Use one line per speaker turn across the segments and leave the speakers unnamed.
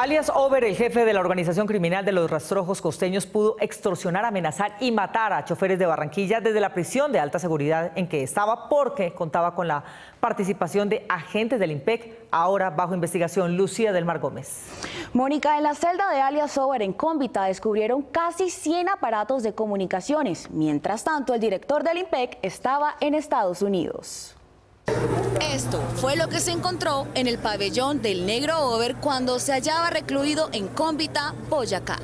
Alias Over, el jefe de la organización criminal de los rastrojos costeños, pudo extorsionar, amenazar y matar a choferes de Barranquilla desde la prisión de alta seguridad en que estaba porque contaba con la participación de agentes del IMPEC, ahora bajo investigación Lucía del Mar Gómez.
Mónica, en la celda de alias Over en Cómbita descubrieron casi 100 aparatos de comunicaciones. Mientras tanto, el director del IMPEC estaba en Estados Unidos.
Esto fue lo que se encontró en el pabellón del Negro Over cuando se hallaba recluido en Cómbita, Boyacá.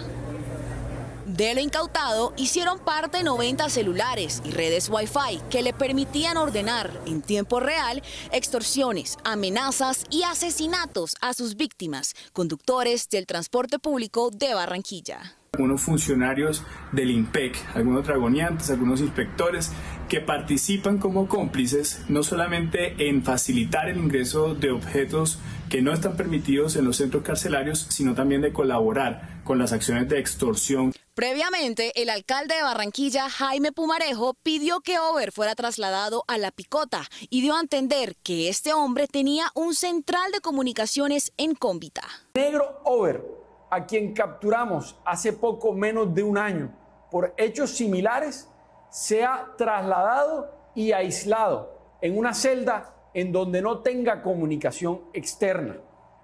De lo incautado, hicieron parte 90 celulares y redes Wi-Fi que le permitían ordenar en tiempo real extorsiones, amenazas y asesinatos a sus víctimas, conductores del transporte público de Barranquilla
algunos funcionarios del IMPEC, algunos dragoniantes, algunos inspectores que participan como cómplices no solamente en facilitar el ingreso de objetos que no están permitidos en los centros carcelarios, sino también de colaborar con las acciones de extorsión.
Previamente, el alcalde de Barranquilla, Jaime Pumarejo, pidió que Over fuera trasladado a La Picota y dio a entender que este hombre tenía un central de comunicaciones en Cómbita.
Negro Over a quien capturamos hace poco menos de un año por hechos similares, se ha trasladado y aislado en una celda en donde no tenga comunicación externa,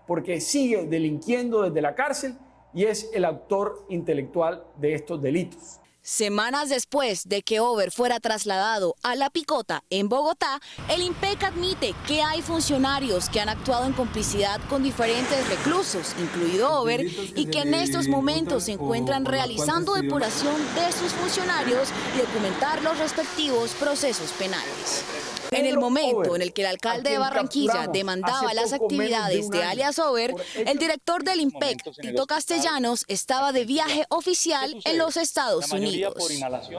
porque sigue delinquiendo desde la cárcel y es el autor intelectual de estos delitos.
Semanas después de que Over fuera trasladado a La Picota en Bogotá, el IMPEC admite que hay funcionarios que han actuado en complicidad con diferentes reclusos, incluido Over, y que en estos momentos se encuentran realizando depuración de sus funcionarios y documentar los respectivos procesos penales. En el momento en el que el alcalde de Barranquilla demandaba las actividades de alias Over, el director del IMPEC, Tito Castellanos, estaba de viaje oficial en los Estados Unidos.